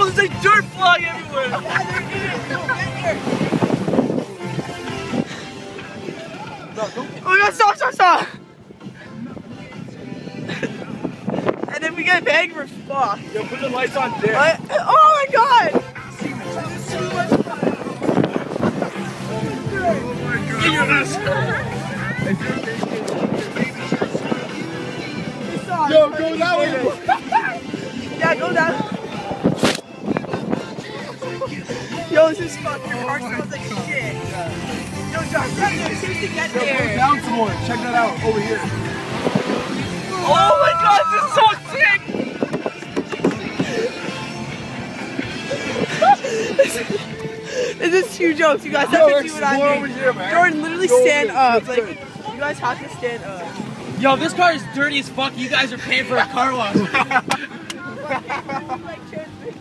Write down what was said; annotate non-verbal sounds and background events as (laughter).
there's like dirt flying everywhere. Oh my god, stop, stop, stop! and if we get banged, we're fucked. Yo, put the lights on there. I, oh my god! Get your ass. Yo, go that way. Yo, this is fuck. Your car smells like shit. Yo, Josh, get there. Seriously, get Yo, go there. down some more. Check that out. Over here. Oh my god, this is so sick! (laughs) this is two jokes. You guys have Yo, to do what I explore do. here. Jordan, literally Go stand over up. Like, you guys have to stand up. Yo, this car is dirty as fuck. You guys are paying for a car wash. (laughs) (laughs) Like, transmit-